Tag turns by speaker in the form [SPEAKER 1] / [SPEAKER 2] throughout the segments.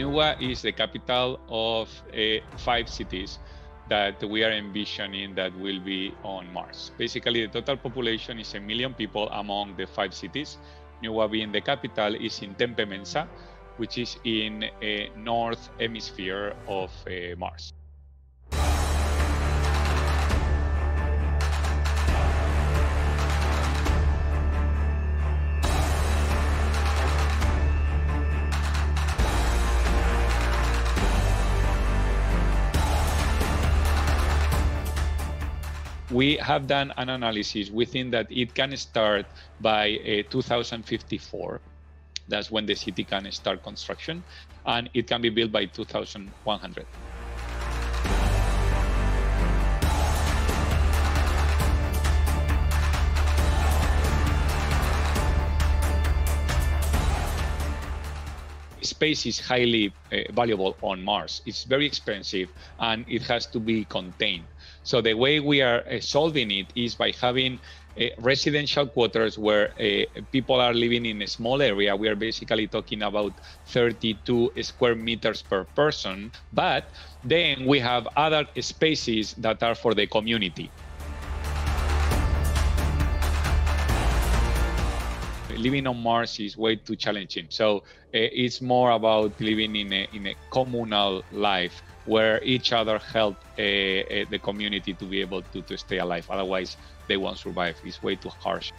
[SPEAKER 1] Nüwa is the capital of uh, five cities that we are envisioning that will be on Mars. Basically, the total population is a million people among the five cities. Nüwa being the capital is in Tempe Mensa, which is in a north hemisphere of uh, Mars. We have done an analysis. We think that it can start by uh, 2054. That's when the city can start construction, and it can be built by 2100. space is highly uh, valuable on Mars. It's very expensive and it has to be contained. So the way we are uh, solving it is by having uh, residential quarters where uh, people are living in a small area. We are basically talking about 32 square meters per person, but then we have other spaces that are for the community. living on Mars is way too challenging. So uh, it's more about living in a, in a communal life where each other help uh, uh, the community to be able to, to stay alive. Otherwise, they won't survive. It's way too harsh.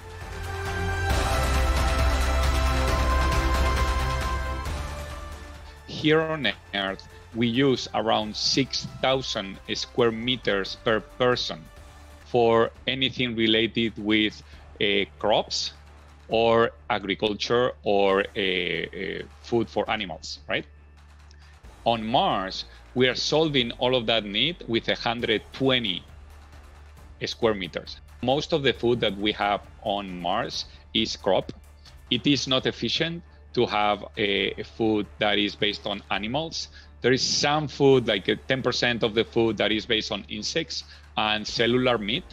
[SPEAKER 1] Here on Earth, we use around 6,000 square meters per person for anything related with uh, crops, or agriculture or a, a food for animals, right? On Mars, we are solving all of that need with 120 square meters. Most of the food that we have on Mars is crop. It is not efficient to have a, food that is based on animals. There is some food, like 10% of the food that is based on insects and cellular meat,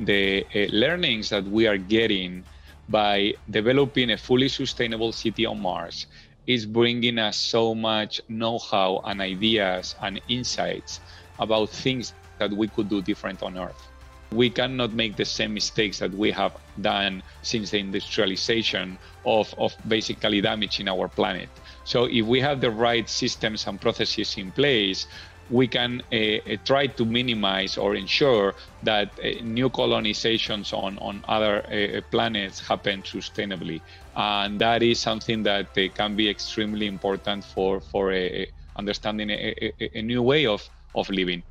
[SPEAKER 1] the uh, learnings that we are getting by developing a fully sustainable city on Mars is bringing us so much know-how and ideas and insights about things that we could do different on Earth. We cannot make the same mistakes that we have done since the industrialization of, of basically damaging our planet. So if we have the right systems and processes in place, we can uh, uh, try to minimize or ensure that uh, new colonizations on, on other planets happen sustainably. And that is something that can be extremely important for, for understanding a, a, a new way of, of living.